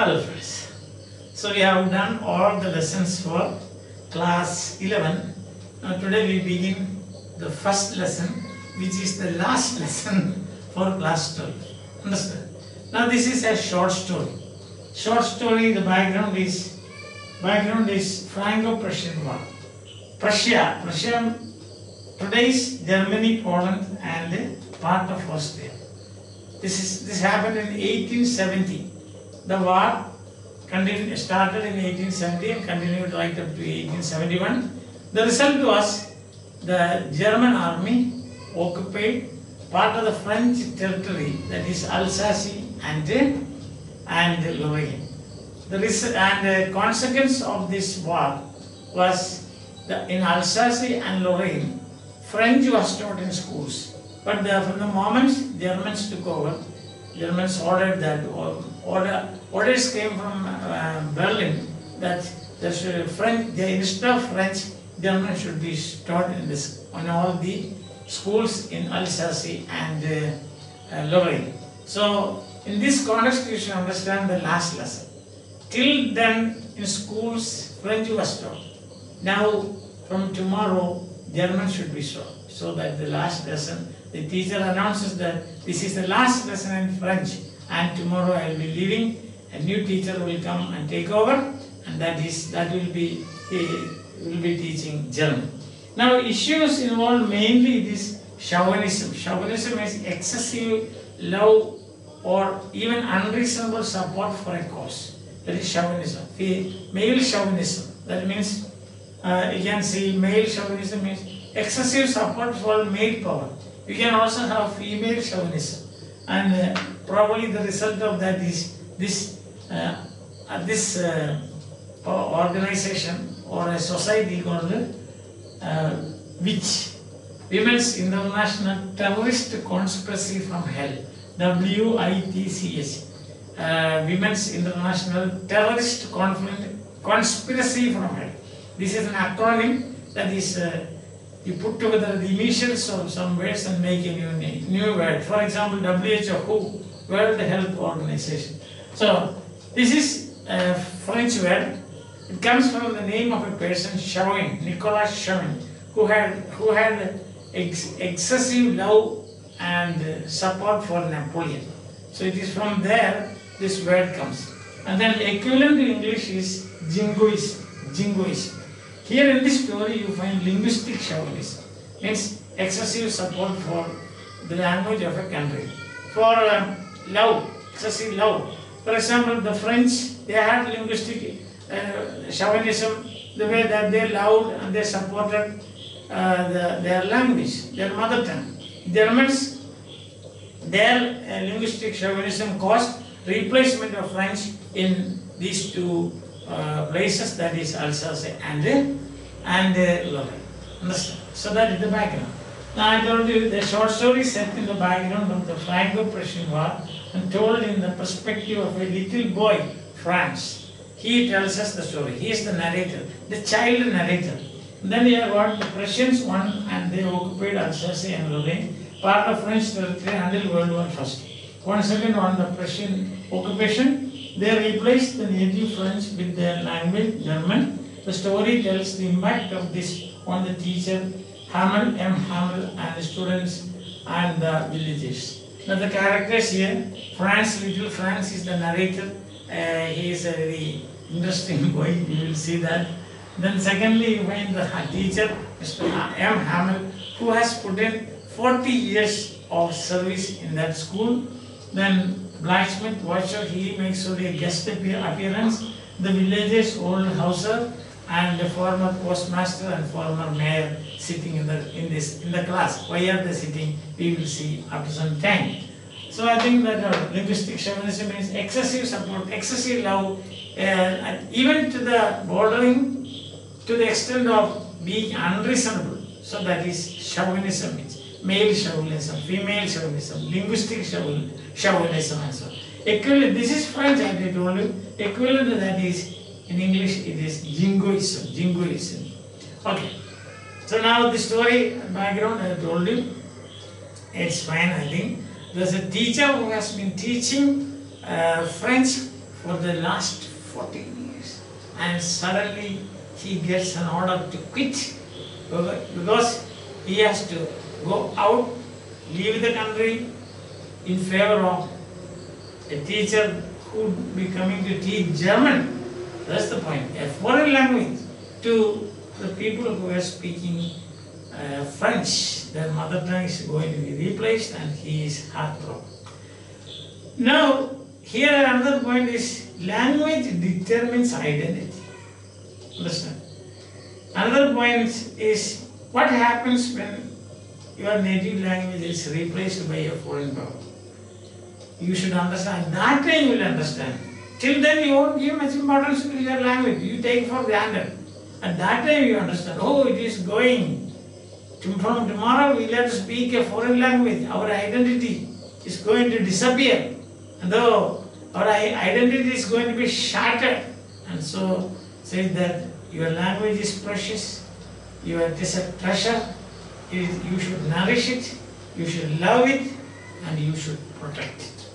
Hello friends. So we have done all the lessons for class 11. Now today we begin the first lesson which is the last lesson for class 12. Understand? Now this is a short story. Short story the background is background is Franco-Prussian War. Prussia, Prussia today's Germany, Poland and part of Austria. This is this happened in 1870. The war continued, started in 1870 and continued right up to 1871. The result was the German army occupied part of the French territory that is Alsace and and Lorraine. The res- and the consequence of this war was that in Alsace and Lorraine, French was taught in schools. But the, from the moment Germans took over, Germans ordered that or- order, orders came from uh, Berlin that the French, the, instead of French, German should be taught in this on all the schools in Alsace and uh, uh, Lorraine. So in this context, you should understand the last lesson. Till then, in schools, French was taught. Now, from tomorrow, German should be taught. So that the last lesson, the teacher announces that this is the last lesson in French, and tomorrow I will be leaving. A new teacher will come and take over, and that is that will be he will be teaching German. Now, issues involved mainly this chauvinism. Chauvinism is excessive love or even unreasonable support for a cause. That is chauvinism. Male chauvinism. That means uh, you can see male chauvinism means excessive support for male power. You can also have female chauvinism, and uh, probably the result of that is this uh, this uh, organization or a society called uh, which Women's International Terrorist Conspiracy from Hell, WITCH, uh, Women's International Terrorist Conflict Conspiracy from Hell. This is an acronym that is uh, you put together the initials of some words and make a new name, new word. For example, WHO, World Health Organization. So this is a French word. It comes from the name of a person, Chauvin, Nicolas Chauvin, who had who had ex- excessive love and support for Napoleon. So it is from there this word comes. And then equivalent to English is jingoism. Jingoism. Here in this story you find linguistic chauvinism. Means excessive support for the language of a country. For uh, love, excessive love. For example, the French, they had linguistic uh, chauvinism, the way that they loved and they supported uh, the, their language, their mother tongue. Germans, their uh, linguistic chauvinism caused replacement of French in these two uh, places, that is Alsace and and uh, Lorraine. Understand? So that is the background. Now I told you the short story set in the background of the Franco-Prussian War and told in the perspective of a little boy, Franz. He tells us the story. He is the narrator, the child narrator. Then we have got the Prussians won and they occupied Alsace and Lorraine, part of French territory until World War First. Once again on the Prussian occupation, they replaced the native French with their language, German. The story tells the impact of this on the teacher, Hamel, M. Hamel, and the students and the villagers. Now the characters here, Franz, little Franz is the narrator. Uh, he is a very interesting boy, you will see that. Then secondly, you find the teacher, Mr. M. Hamel, who has put in 40 years of service in that school. Then blacksmith, Wachter, he makes only a guest appear- appearance. The villagers, old Hauser, and the former postmaster and former mayor sitting in the in this in the class. Why are they sitting? We will see after some time. So I think that uh, linguistic chauvinism means excessive support, excessive love, uh, even to the bordering, to the extent of being unreasonable. So that is chauvinism means male chauvinism, female chauvinism, linguistic chauvin- chauvinism and so on. Equivalent, this is French I told you, equivalent to that is, in English it is jingoism, jingoism. Okay, so now the story background I told you, it's fine I think. There's a teacher who has been teaching uh, French for the last 14 years. And suddenly he gets an order to quit because he has to go out, leave the country in favor of a teacher who would be coming to teach German. That's the point. A foreign language to the people who are speaking uh, French. Their mother tongue is going to be replaced and he is heartbroken. Now, here another point is language determines identity. Understand? Another point is what happens when your native language is replaced by a foreign power. You should understand. That time you will understand. Till then you won't give much importance to your language. You take for granted. At that time you understand. Oh, it is going. From tomorrow we let us speak a foreign language. Our identity is going to disappear. And though our identity is going to be shattered. And so say that your language is precious. You are, it is a treasure. You should nourish it. You should love it. And you should protect it.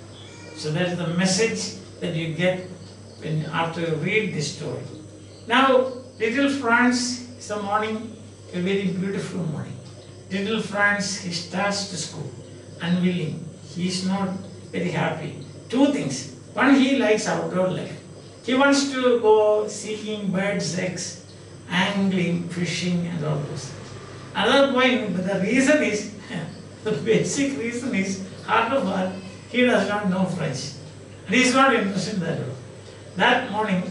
So that is the message that you get when after you read this story. Now, little Franz is a morning, a very beautiful morning. Little Franz, he starts to school, unwilling. He is not very happy. Two things. One, he likes outdoor life. He wants to go seeking birds' eggs, angling, fishing, and all those things. Another point, but the reason is, the basic reason is, heart of heart, he does not know French. He is not interested in that. That morning,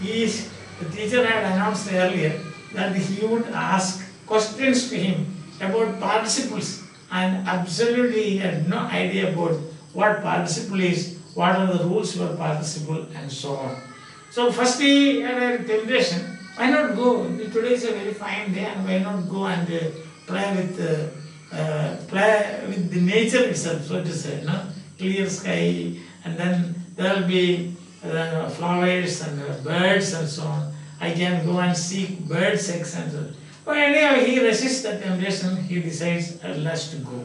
he is, the teacher had announced earlier that he would ask questions to him about participles and absolutely he had no idea about what participle is, what are the rules for participle and so on. So first he had a temptation, why not go? Today is a very fine day and why not go and uh, play with uh, uh, play with the nature itself, so to say, no? clear sky and then there will be uh, flowers and birds and so on. I can go and seek birds eggs and so on. But anyhow, he resists that temptation, he decides at last to go.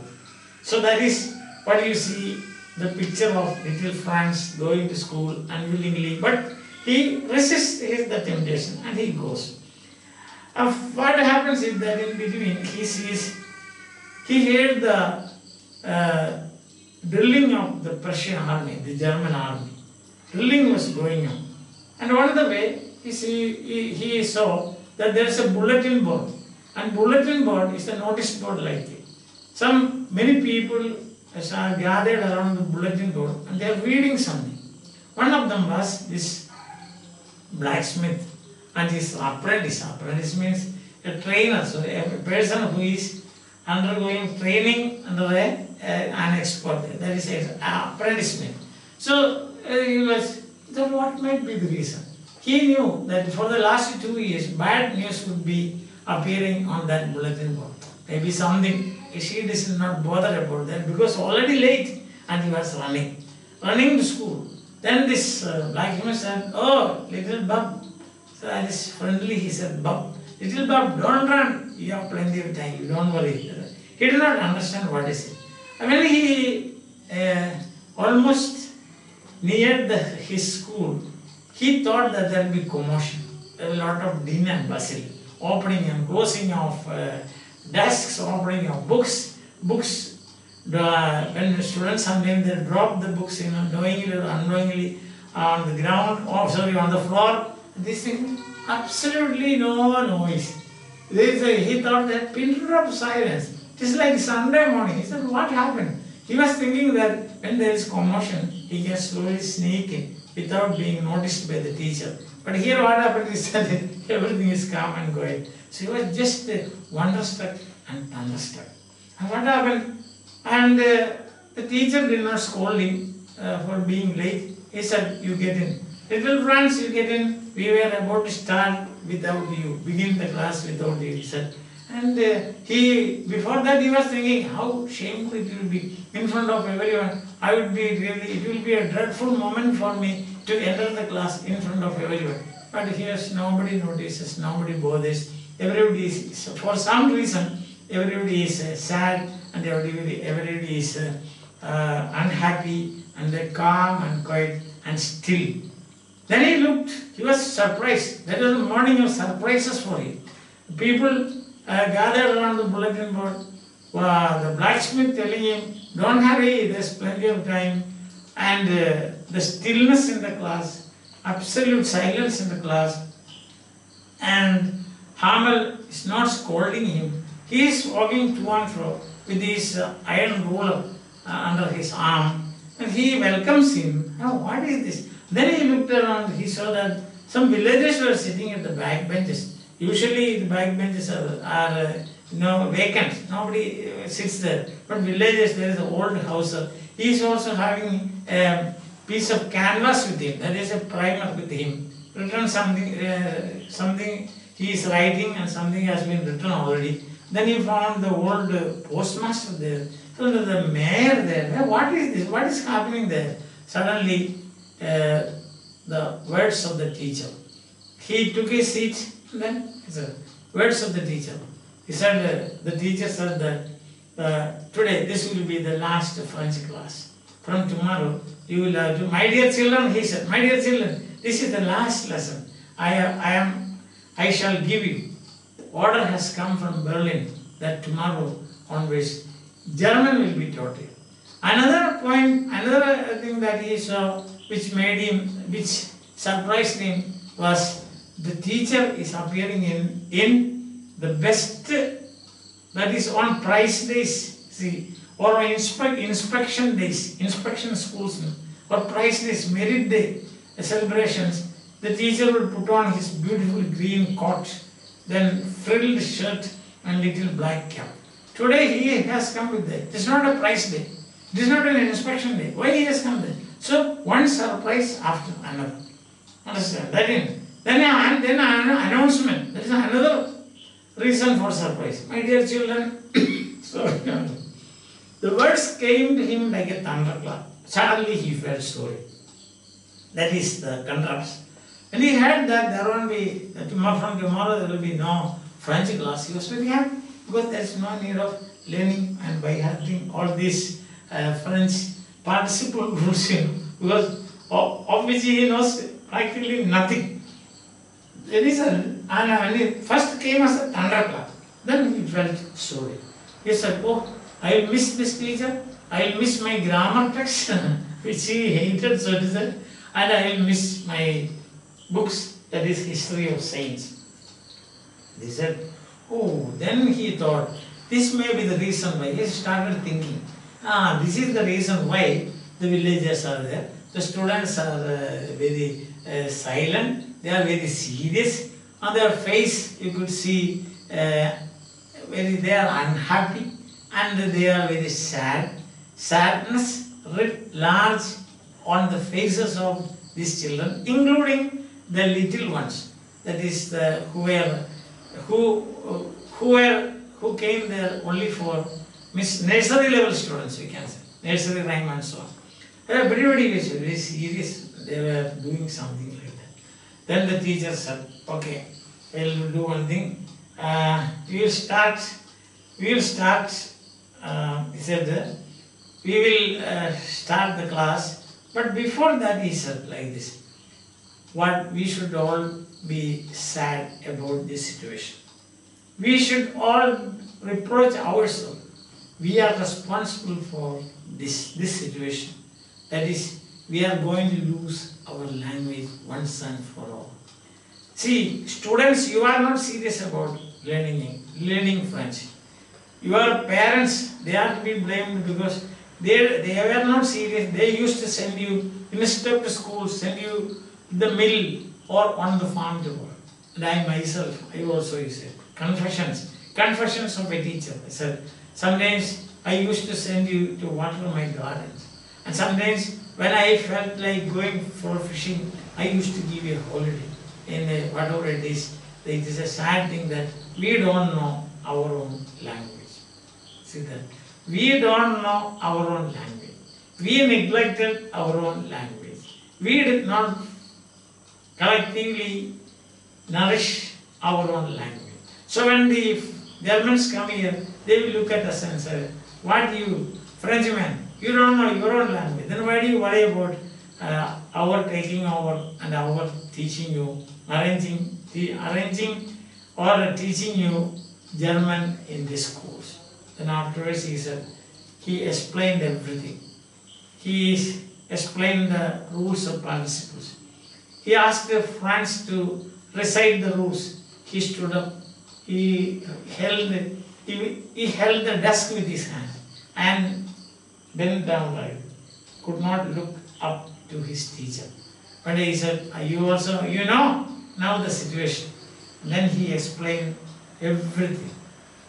So that is what you see the picture of little Franz going to school unwillingly, but he resists his, the temptation and he goes. Uh, what happens is that in between he sees, he hears the uh, drilling of the Prussian army, the German army. Drilling was going on. And on the way, he, he, saw that there is a bulletin board. And bulletin board is a notice board like it. Some, many people uh, are gathered around the bulletin board and they are reading something. One of them was this blacksmith and his apprentice. Apprentice means a trainer, so a person who is undergoing training under a, uh, an expert. That is an apprenticeship. So uh, he was, then what might be the reason? He knew that for the last two years, bad news would be appearing on that bulletin board. Maybe something, she does not bother about that because already late and he was running, running to school. Then this uh, black man said, oh, little bub. So I friendly, he said, bub. Little bub, don't run. You have plenty of time, you don't worry. He did not understand what is it. And when he uh, almost neared the, his school, he thought that there will be commotion. A lot of din and bustle, opening and closing of uh, desks, opening of books. Books, the, when students sometimes they drop the books, you know, knowingly or unknowingly on the ground, or sorry, on the floor. This thing, absolutely no noise. There is a, he thought that pin drop silence. It is like Sunday morning. He said, what happened? He was thinking that when there is commotion, he can slowly sneak in without being noticed by the teacher. But here what happened is that everything is calm and quiet. So he was just uh, wonderstruck and thunderstruck. And what happened? And uh, the teacher did not scold him uh, for being late. He said, you get in. Little Franz, you get in. We were about to start without you, begin the class without you, he said. And uh, he, before that he was thinking how shameful it will be in front of everyone. I would be really, it will be a dreadful moment for me to enter the class in front of everyone. But here nobody notices, nobody bothers. Everybody is, for some reason, everybody is uh, sad and everybody, everybody is uh, uh, unhappy and calm and quiet and still. Then he looked, he was surprised. That was a morning of surprises for him. People uh, gathered around the bulletin board. Wow, the blacksmith telling him, don't hurry, there's plenty of time. And uh, the stillness in the class, absolute silence in the class. And Hamel is not scolding him. He is walking to and fro with his uh, iron ruler uh, under his arm. And he welcomes him. Now, what is this? Then he looked around, he saw that some villagers were sitting at the back benches. Usually the back benches are, are uh, you know, vacant, nobody uh, sits there. But villages, there is an old house. He is also having a piece of canvas with him, that is a primer with him. Written something, uh, something he is writing and something has been written already. Then he found the old postmaster there. So the mayor there, "Hey, what is this? What is happening there? Suddenly, uh, the words of the teacher. He took his seat, then he said, words of the teacher. He said, the teacher said that uh, today this will be the last French class. From tomorrow you will have to, my dear children, he said, my dear children, this is the last lesson. I, am- I am, I shall give you. Order has come from Berlin that tomorrow onwards German will be taught here. Another point, another thing that he saw which made him, which surprised him was the teacher is appearing in, in the best, that is on price days, see, or on inspe- inspection days, inspection schools, or prize days, merit day celebrations, the teacher will put on his beautiful green coat, then frilled shirt and little black cap. Today he has come with that. It's not a price day. It is not an inspection day. Why he has come there? So one surprise after another. Understand? That in. Then an- then an announcement. That is another reason for surprise. My dear children, so the words came to him like a thunderclap. Suddenly he felt sorry. That is the contrast. When he heard that there won't be, tomorrow from tomorrow there will be no French class, he was very happy because there is no need of learning and by having all these uh, French participle rules, you know, because which he knows practically nothing. A, and when he first came as a thunderclap, then he felt sorry. He said, Oh, I miss this teacher, I miss my grammar text, which he hated, so to say, and I miss my books, that is history of saints. They said, Oh, then he thought, this may be the reason why. He started thinking, ah, this is the reason why the villagers are there. The students are uh, very uh, silent, they are very serious. On their face, you could see uh, very, they are unhappy and they are very sad. Sadness writ large on the faces of these children, including the little ones. That is the who were who who were who came there only for miss nursery level students, we can say nursery rhyme and so on. Everybody was very serious. They were doing something like that. Then the teacher said, "Okay, we'll do one thing. Uh, we will start. We will start." Uh, he said, uh, "We will uh, start the class." But before that, he said like this what we should all be sad about this situation. We should all reproach ourselves. We are responsible for this, this situation. That is, we are going to lose our language once and for all. See, students, you are not serious about learning, learning French. Your parents, they are to be blamed because they, they were not serious. They used to send you instead to school, send you the mill or on the farm to work. And I myself, I also used it. Confessions. Confessions of a teacher. I said, sometimes I used to send you to water my gardens. And sometimes when I felt like going for fishing, I used to give a holiday in a, whatever it is. It is a sad thing that we don't know our own language. See that? We don't know our own language. We neglected our own language. We did not collectively nourish our own language. So when the Germans come here, they will look at us and say, what you, Frenchman, you don't know your own language, then why do you worry about uh, our taking over and our teaching you, arranging, arranging or teaching you German in this course. Then afterwards he said, he explained everything. He explained the rules of participles. He asked Franz to recite the rules. He stood up. He held he, he held the desk with his hand and bent down like could not look up to his teacher. But he said, "Are you also you know now the situation. Then he explained everything.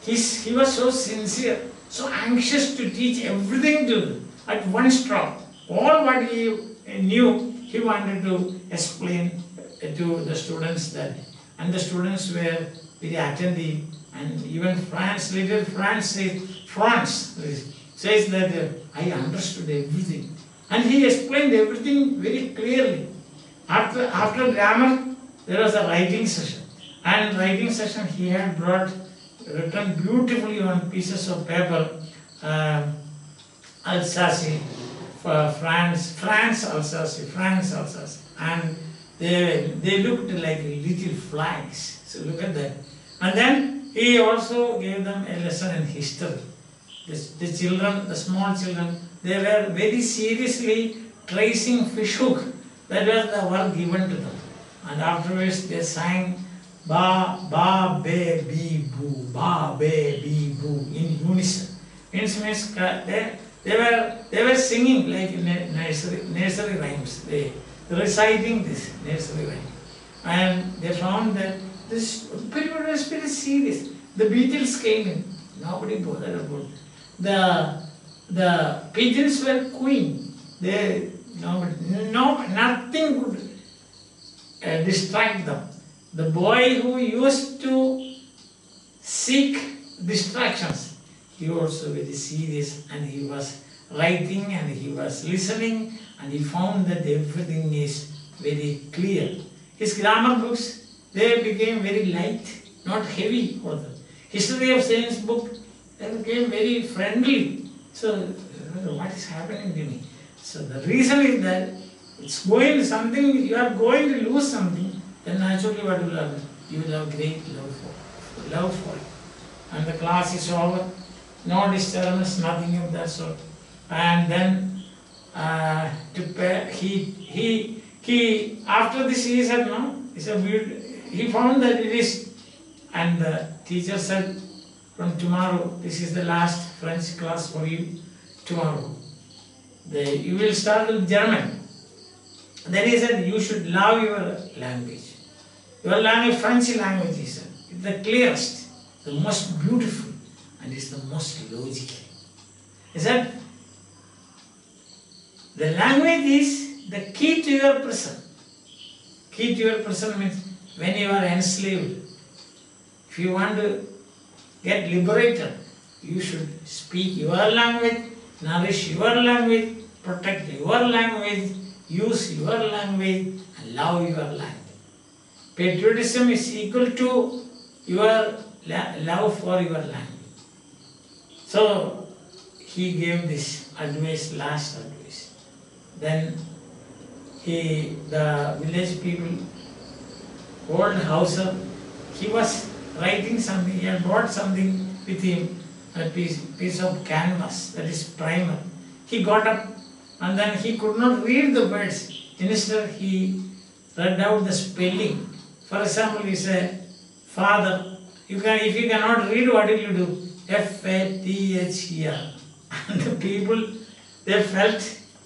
He's, he was so sincere, so anxious to teach everything to them at one stroke. All what he knew, he wanted to explain to the students that, and the students were very attentive. And even Franz, little Franz says, Franz says that I understood everything. And he explained everything very clearly. After, after grammar, there was a writing session. And writing session, he had brought, written beautifully on pieces of paper, uh, Alsace, for France, France Alsace, France Alsace. And they, they looked like little flags. So look at that. And then he also gave them a lesson in history. The, children, the small children, they were very seriously tracing fish hook. That was the work given to them. And afterwards they sang ba ba be be boo ba be be boo in unison. Means means they, they were they were singing like nursery nursery rhymes. They reciting this nursery rhyme, and they found that this period was very serious. The beetles came in. Nobody bothered about it. The the pigeons were queen. They no no nothing could uh, distract them. The boy who used to seek distractions, he also very serious and he was writing and he was listening and he found that everything is very clear. His grammar books, they became very light, not heavy for them. History of science book, they became very friendly. So, what is happening to me? So the reason is that it's going something, you are going to lose something, then naturally what will happen? You will have great love for love for it. And the class is over, no disturbance, nothing of that sort. And then uh, to pay, he he he after this he said no, he said he found that it is, and the teacher said from tomorrow this is the last French class for you tomorrow. The, you will start with German. Then he said, you should love your language. Your language, French language, he said, is the clearest, the most beautiful, and is the most logical. He said, the language is the key to your person. Key to your person means when you are enslaved. If you want to get liberated, you should speak your language, nourish your language, protect your language, use your language, and love your language. Patriotism is equal to your love for your language. So he gave this advice, last advice. Then he, the village people, old Hauser, he was writing something, he had brought something with him, a piece, piece of canvas, that is primer. He got up and then he could not read the words. Instead, he read out the spelling. For example, he said, Father, you can, if you cannot read, what will you do? F A T H E R. And the people, they felt,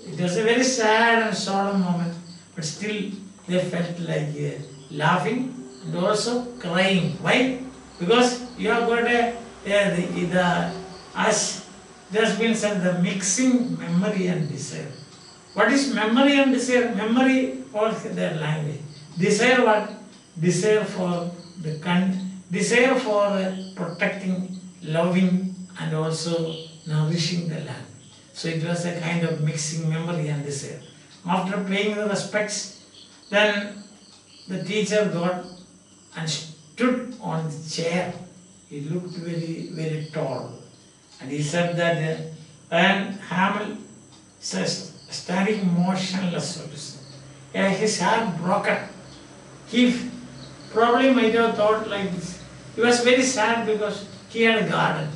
it was a very sad and solemn moment, but still they felt like uh, laughing also crying. Why? Because you have got a, a the, the, as there's been said, the mixing memory and desire. What is memory and desire? Memory for their language. Desire what? Desire for the con- desire for uh, protecting, loving, and also nourishing the land. So it was a kind of mixing memory and desire. After paying the respects, then the teacher got and stood on the chair. He looked very, very tall. And he said that, uh, and Hamel says, standing motionless. Yeah, his hand broken. He probably might have thought like this. He was very sad because he had a garden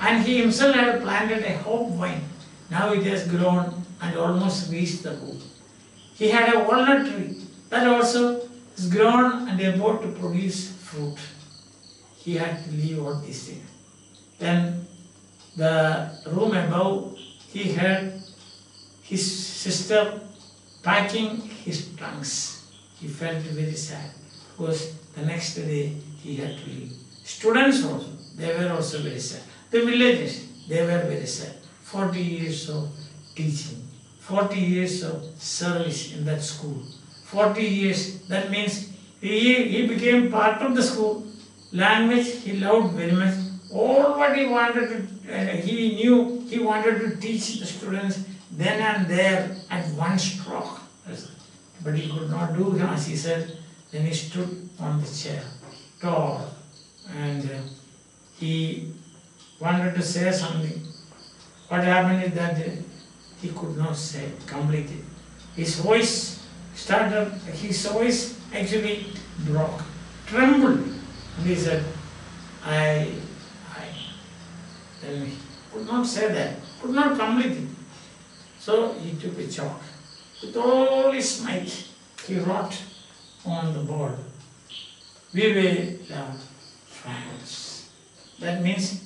and he himself had planted a hope vine. Now it has grown and almost reached the roof. He had a walnut tree that also is grown and about to produce fruit. He had to leave all these things. Then the room above, he heard his sister packing his trunks. He felt very sad because the next day he had to leave. Students also, they were also very sad. The villagers, they were very sad. 40 years of teaching, 40 years of service in that school. 40 years, that means he, he became part of the school. Language he loved very much. All what he wanted to, uh, he knew he wanted to teach the students then and there at one stroke. But he could not do as he said. Then he stood on the chair, tall, and uh, he wanted to say something. What happened is that uh, he could not say completely. His voice started, his voice actually broke, trembled. And he said, I, I, he could not say that, could not complete it. So he took a chalk. With all his might, he wrote on the board, Vive la France. That means,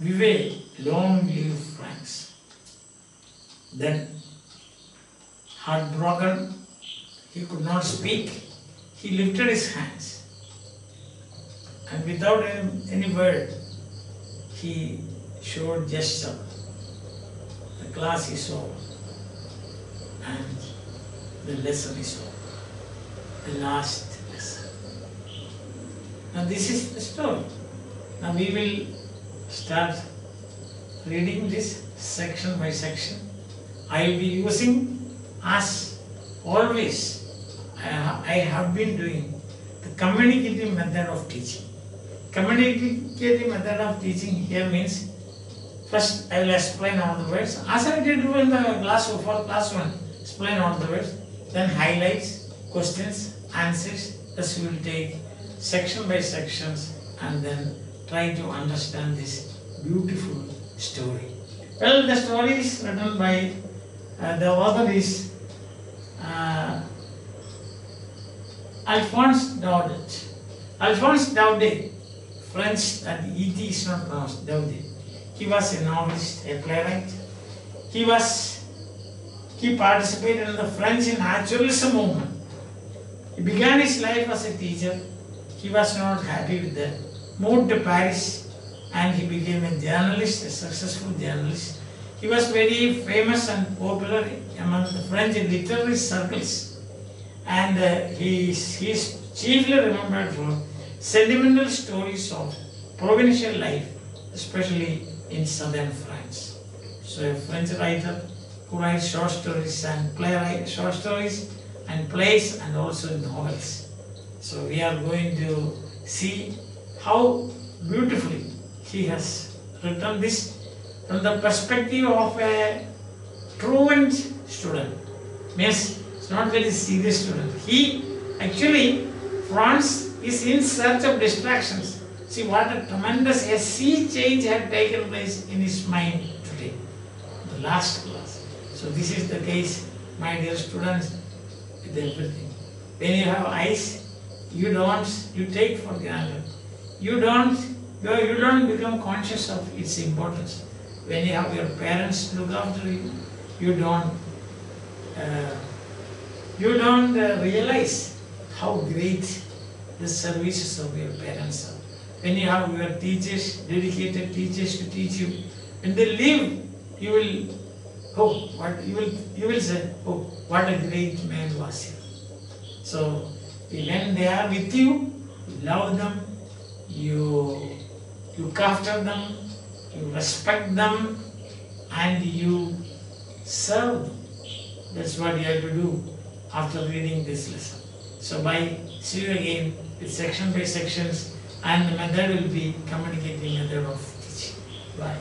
Vive, long live France. Then, heartbroken, he could not speak. He lifted his hands and without any, any word, he showed gesture. The class is over and the lesson is over. The last lesson. Now this is the story. Now we will start reading this section by section. I will be using as always I have been doing the communicative method of teaching. Communicative method of teaching here means first I will explain all the words. As I did in the class for class one, explain all the words, then highlights, questions, answers. Thus we will take section by sections and then try to understand this beautiful story. Well, the story is written by uh, the author is uh, Alphonse Daudet. Alphonse Daudet, French and ET is not pronounced, Daudet. He was a novelist, a playwright. He was he participated in the French naturalism movement. He began his life as a teacher. He was not happy with that. Moved to Paris and he became a journalist, a successful journalist. He was very famous and popular among the French literary circles. And uh, he is chiefly remembered for sentimental stories of provincial life, especially in southern France. So a French writer who writes short stories and short stories and plays and also novels. So we are going to see how beautifully he has written this from the perspective of a truant student. Means not very serious student. He actually Franz is in search of distractions. See what a tremendous a sea change had taken place in his mind today. The last class. So this is the case, my dear students, with everything. When you have eyes, you don't, you take for granted. You don't, you, you don't become conscious of its importance. When you have your parents look after you, you don't, you don't uh, realize how great the services of your parents are. When you have your teachers, dedicated teachers to teach you, when they leave, you will, oh, what you will, you will say, oh, what a great man was he. So when they are with you, you love them, you look after them, you respect them, and you serve them. That's what you have to do after reading this lesson. So by see you again with section by sections and the method will be communicating method of teaching. Bye.